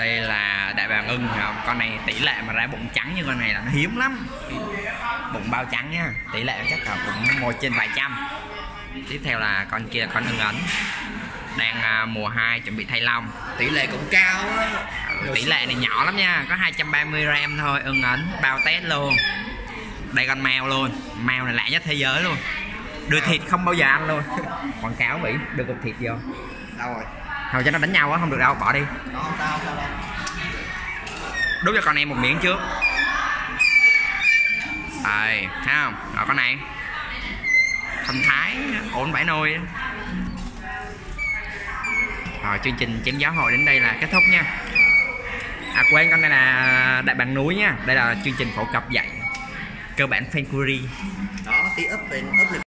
đây là đại bàng ưng. Con này tỷ lệ mà ra bụng trắng như con này là nó hiếm lắm. Bụng bao trắng nha. Tỷ lệ chắc là cũng một trên vài trăm. Tiếp theo là con kia là con ưng ấn. Đang à, mùa 2 chuẩn bị thay lông tỷ lệ cũng cao á. Ừ, tỷ lệ này nhỏ lắm nha. Có 230 gram thôi, ưng ấn, bao test luôn. Đây con mèo luôn. Mèo này lạ nhất thế giới luôn. Đưa thịt không bao giờ ăn luôn. Quảng cáo mỹ, đưa cục thịt vô. Đâu rồi? Hồi cho nó đánh nhau á, không được đâu, bỏ đi. Đúng đút cho con em một miếng trước. Rồi thấy không? Rồi con này. Thần thái, ổn bãi nôi rồi, chương trình chém gió hồi đến đây là kết thúc nha. À quên, con này là đại bàng núi nha. Đây là chương trình phổ cập dạy cơ bản fan curry đó, tí up lên up lên